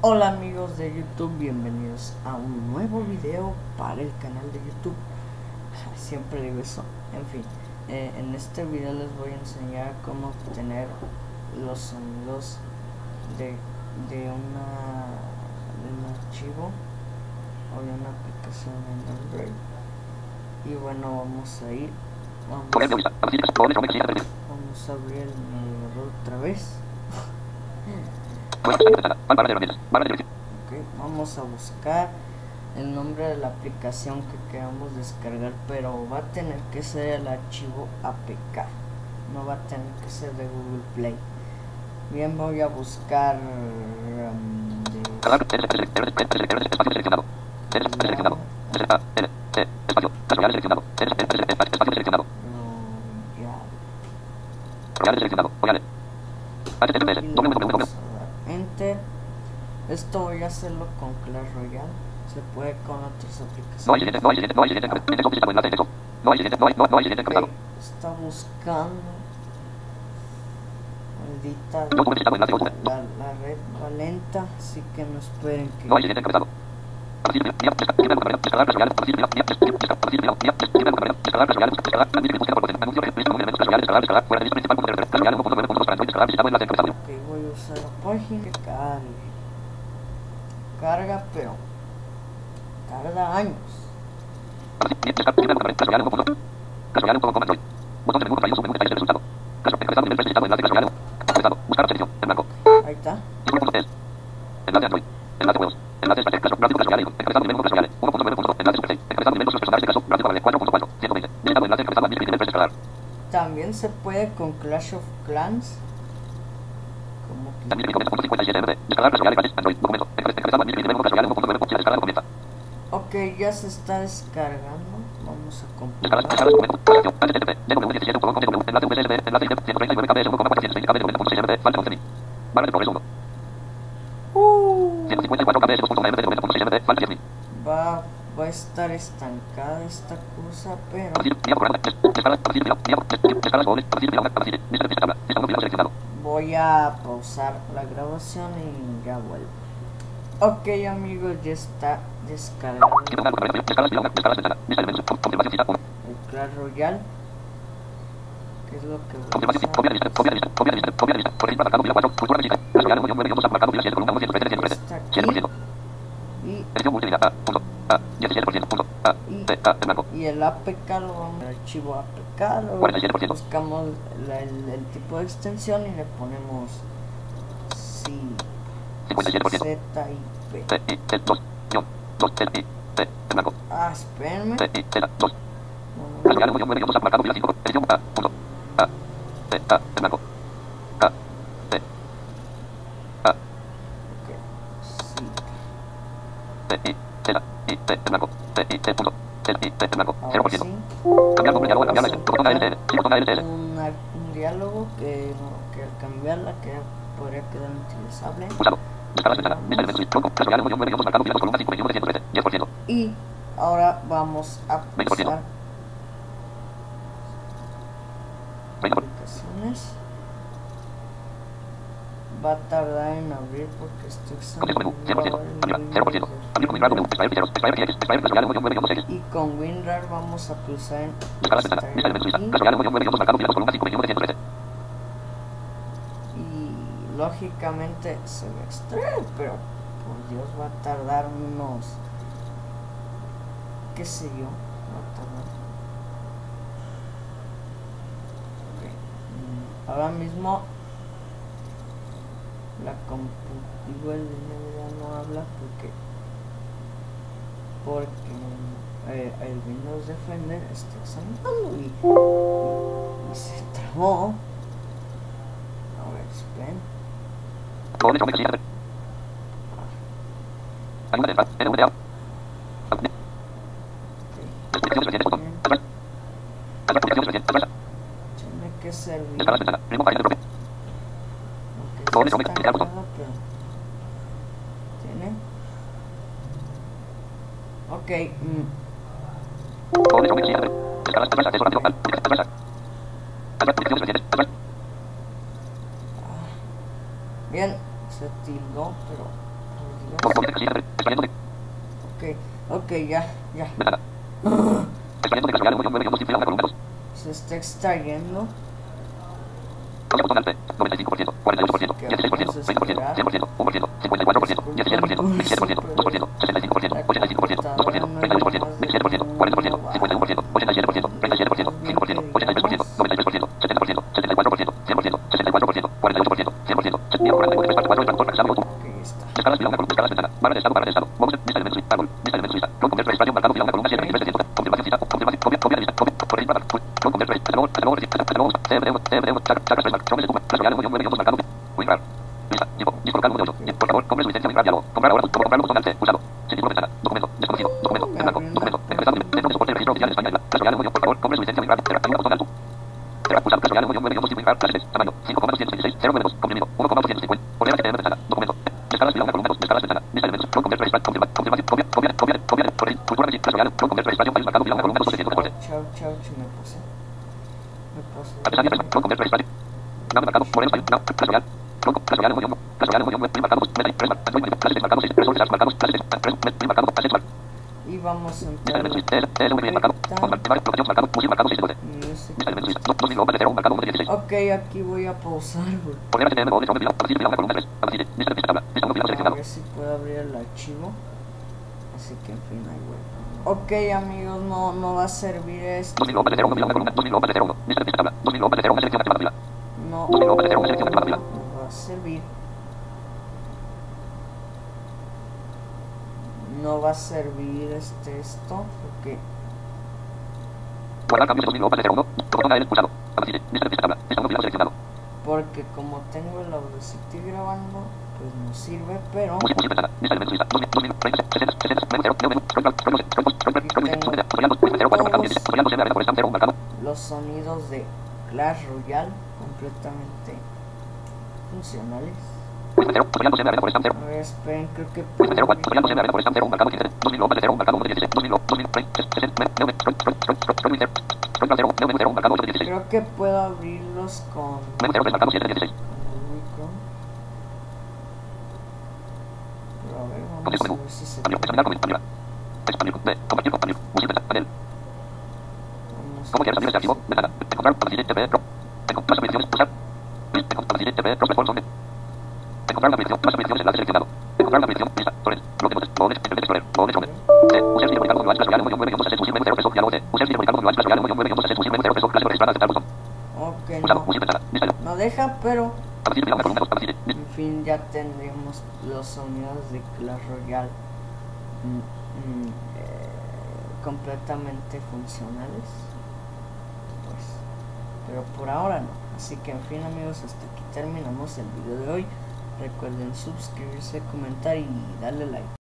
Hola amigos de YouTube, bienvenidos a un nuevo video para el canal de YouTube. Siempre digo eso. En fin, eh, en este video les voy a enseñar cómo obtener los sonidos de, de, una, de un archivo o de una aplicación en Android. Y bueno, vamos a ir. Vamos, vamos a abrir el navegador otra vez. Okay, vamos a buscar el nombre de la aplicación que queramos descargar, pero va a tener que ser el archivo APK, no va a tener que ser de Google Play. Bien, voy a buscar um, de, enter esto voy a hacerlo con Clash Royale se puede con otras aplicaciones. Okay. está buscando. Maldita la, la red va lenta así que no esperen que voy a usar la página. Carga, pero tarda años. Ahí está. También se puede con Clash of Clans. Como Ok, ya se está descargando. Vamos a comprobar. Uh, va, va a estar estancada esta cosa, pero voy a pausar la grabación y ya vuelvo. Ok amigos, ya está descargado el Clash Royale. ¿Qué es lo. Y, el APK lo vamos archivo APK, luego buscamos la- el tipo de extensión y le ponemos sí, Z y P. Ah. Un, diálogo que, que al cambiarla que podría quedar inutilizable. Y ahora vamos a pulsar aplicaciones. Va a tardar en abrir porque estoy usando y con WinRAR vamos a pulsar en y lógicamente se va a pero por Dios va a tardar unos, qué sé yo, va a tardar. Ok, mm, Ahora mismo la compu igual ya no habla porque porque eh, el Windows Defender está examinando y, y se trabó. A ver, esperen. Tiene que servir. Aunque sí está cargado, pero tiene. Ok, mm, Ok, ok, ya, ya. Se está extrayendo. 95%, 48%, 16%, 20%, 1%, 54%, 17%, 27%, 2%. Árbol. Lista de lista. Tron converte espacio marcado fila una columna 7 23 país Chao, chao, si me pasé. Me y vamos a entrar. Ok, aquí voy a pausar. A puedo abrir el archivo. Así que en fin, ahí. Ok amigos, no, no va a servir esto. No, va a servir. No va a servir este esto, porque... Porque como tengo el audio grabando, pues no sirve, pero los sonidos de Clash Royale completamente funcionales. Creo que puedo abrirlos con... ese la la pero. En fin, ya tendremos los sonidos de Clash Royale mm, mm, eh, completamente funcionales. Pues, pero por ahora no. Así que, en fin, amigos, hasta aquí terminamos el video de hoy. Recuerden suscribirse, comentar y darle like.